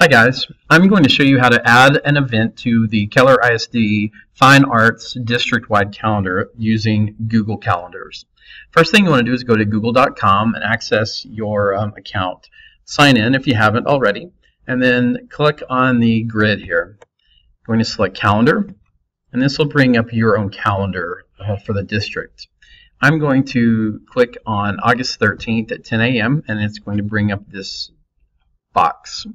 Hi guys, I'm going to show you how to add an event to the Keller ISD Fine Arts district-wide calendar using Google Calendars. First thing you want to do is go to google.com and access your um, account. Sign in if you haven't already, and then click on the grid here. I'm going to select calendar, and this will bring up your own calendar uh, for the district. I'm going to click on August 13th at 10 a.m. and it's going to bring up this box.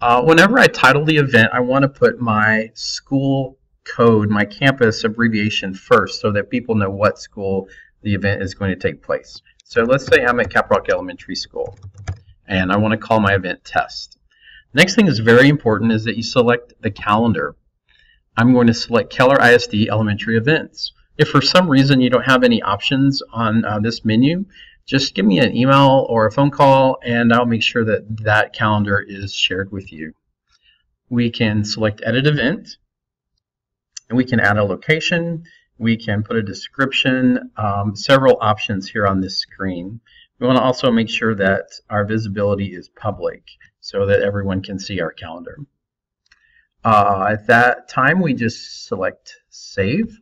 Uh, whenever I title the event, I want to put my school code, my campus abbreviation first so that people know what school the event is going to take place. So let's say I'm at Caprock Elementary School and I want to call my event test. Next thing is very important is that you select the calendar. I'm going to select Keller ISD Elementary Events. If for some reason you don't have any options on uh, this menu, just give me an email or a phone call and I'll make sure that that calendar is shared with you. We can select edit event and we can add a location. We can put a description, um, several options here on this screen. We want to also make sure that our visibility is public so that everyone can see our calendar. Uh, at that time, we just select save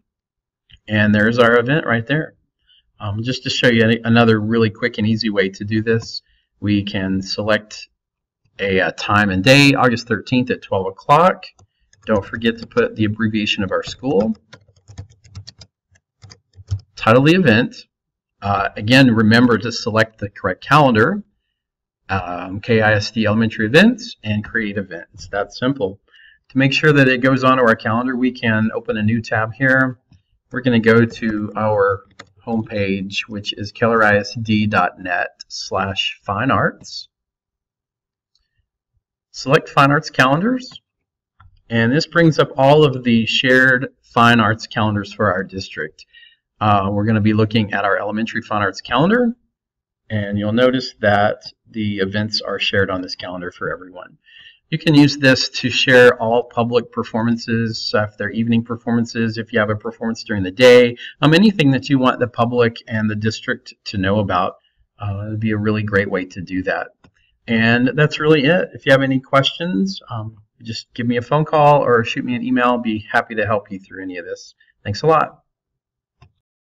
and there's our event right there. Um, just to show you another really quick and easy way to do this, we can select a, a time and day, August 13th at 12 o'clock. Don't forget to put the abbreviation of our school. Title the event. Uh, again, remember to select the correct calendar, um, KISD elementary events, and create events. That's simple. To make sure that it goes onto our calendar, we can open a new tab here. We're going to go to our homepage, which is kellerisd.net slash fine arts. Select Fine Arts Calendars, and this brings up all of the shared fine arts calendars for our district. Uh, we're going to be looking at our elementary fine arts calendar, and you'll notice that the events are shared on this calendar for everyone. You can use this to share all public performances, uh, if they're evening performances, if you have a performance during the day, um, anything that you want the public and the district to know about. Uh, it would be a really great way to do that. And that's really it. If you have any questions, um, just give me a phone call or shoot me an email. I'll be happy to help you through any of this. Thanks a lot.